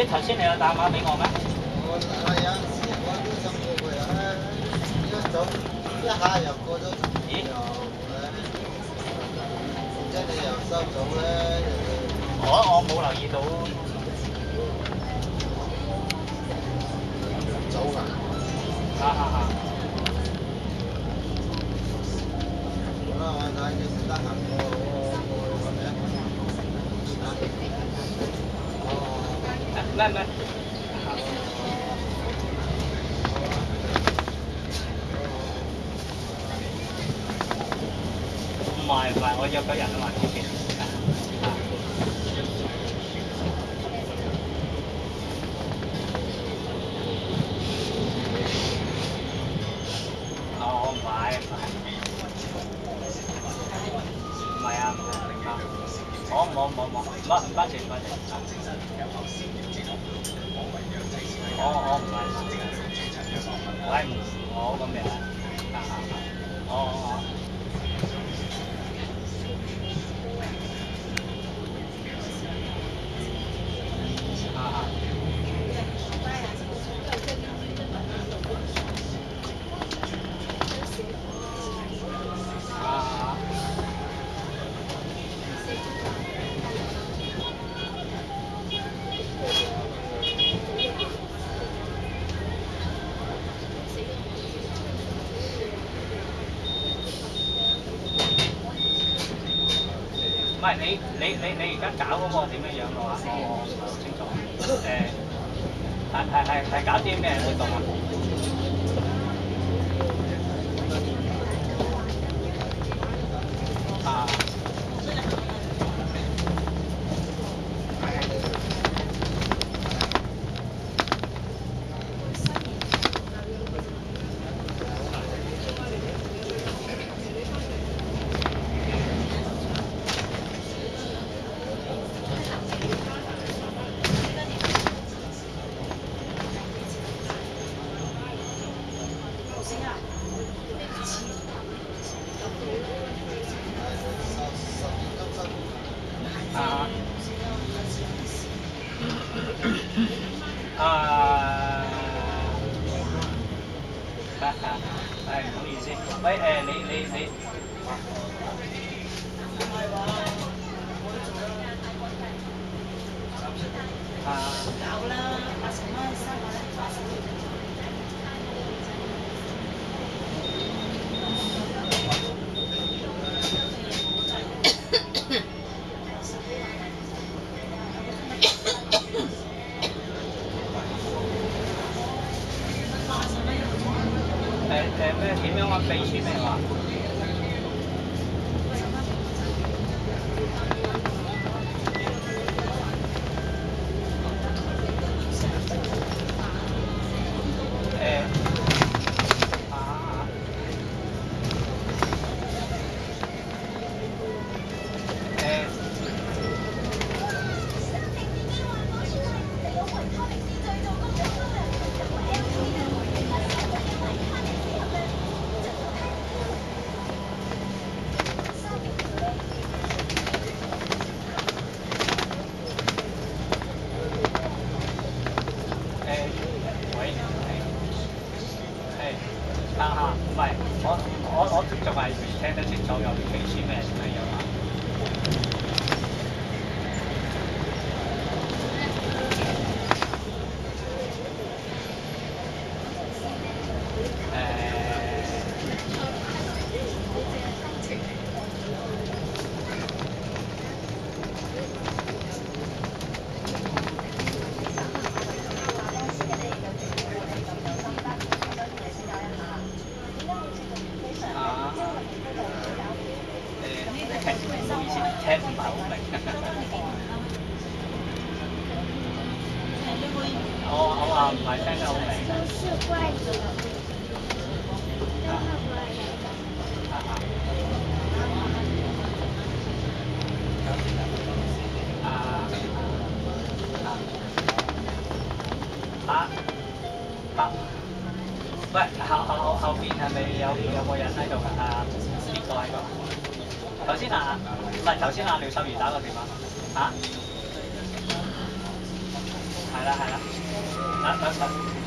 咦，頭先你有打電話俾我咩？我係啊，我都想過佢啊，一早一下又過咗，咦即係你又收到咧，我我冇留意到。走啊，哈哈哈。lên lên mời và ô cho có dành mời chị kìa Hãy subscribe cho kênh Ghiền Mì Gõ Để không bỏ lỡ những video hấp dẫn 我係唔我咁樣。唔係你你你你而家搞嗰個點樣樣嘅話，我唔係好清楚。誒，係係係係搞啲咩活動啊？啊！啊！系系唔好意思，喂诶，你你你。啊！搞啦，八十蚊三百 點樣啊？秘書咩話？喂誒誒啊啊唔係我我我仲係未聽得清楚有啲秘書咩點樣樣啊？啊誒唔好意思，聽唔係好明。我我話唔係聽得好明。是怪的，啊啊啊啊啊！喂，後後後後邊係咪有有個人喺度㗎？啊，呢個喺度。頭先啊，唔係頭先阿廖秀如打個電話嚇，係啦。係啦，嗱嗱嗱。